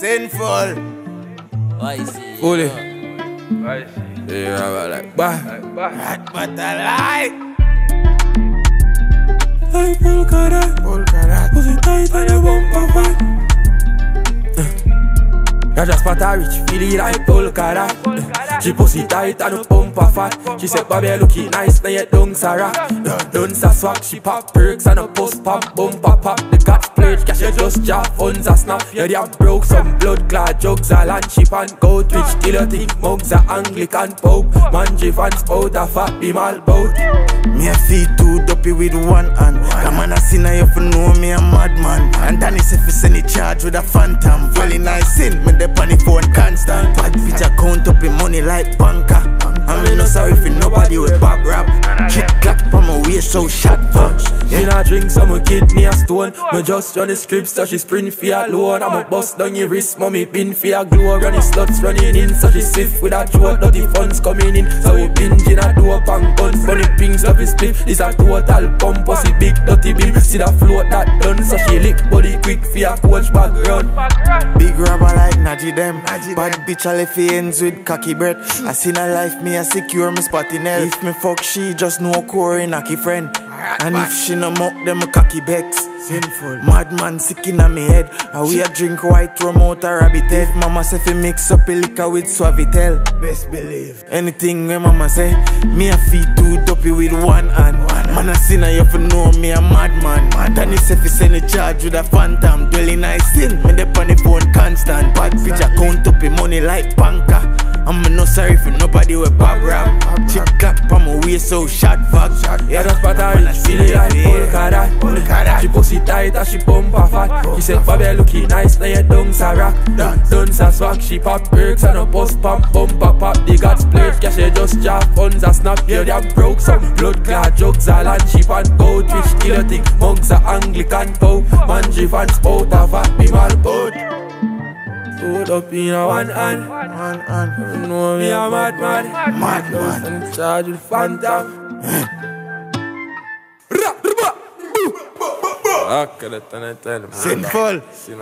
Sinful. I see. Fully. I see. Yeah, right, like, bye. Like, bah. Right, but I lie. Like Polkadot, Polkadot. pussy tight and you bumper fat. I just spot a rich, feel it like Polkadot. She pussy tight and her bumper fat. She said, Bobby, looking nice, now you don't Sarah. Done sa swag, she pop perks and a post pop, bumper pop. The got splurge, cash you just jaw funds a snap. Yeah, they have broke some blood clot jugs, a land ship and go twitch, kill a thing. Mugs a Anglican Pope, man, and spout a fat, be mal. Me a feel too dopey with one hand. Come on, see now you for know me a madman. And then if you send the charge with a phantom. Very nice sin, me the the phone constant. Bad bitch, I count up the money like banker. I mean, no sorry for nobody with bad rap. Chick clap from my waist, so shot punch. Me not drink so my kidney a stone. Me just run the script so she sprint for a loan. I'm a bust down your wrist, mommy pin for a glow. Run the sluts running in so she swift with a throat. Dirty funds coming in so we binge in a dope and guns. Funny pings of his split, this a total pump. Pussy big dirty beam, see that float that done. So she lick body quick for a coach background. Big rubber like Najee them. Bad bitch, all left the ends with cocky bread. I seen her life, me, I secure my spot in hell. If me fuck, she just no core in a key friend. And if she no muck, them a cocky bex. Sinful. Madman sick in me head. And we a drink white rum out a rabbit head. Mama say fi mix up a liquor with Suavitel. Best believe. Anything when mama say, me a feet too dopey with one hand. Man I seen her, you fi know me a madman. And if say fi send a charge with a phantom, dwelling I sin. Me dey on the phone constant. Bad bitch, I count up the money like banker. I'm no sorry for nobody with bad rap. Chick clap on my waist, so shot fuck. Yeah, just spot a rich, feel. it like Polkadot She pussy tight she bumper fat. She said, Bobby looking nice, now you don't Sarah Done. Sa swag, she pop perks and a post pump bumper pop. The got splurge, cash she just jaw funds a snap. Yeah, they broke some blood clot jugs a land. Sheep and go twitch Kill a thing, mugs a Anglican Pope Man, and spout a fat, be mal boat up in a one hand. Man, man, You know me a madman mad man. And charge with phantom que le tenés el Sinful. Sí.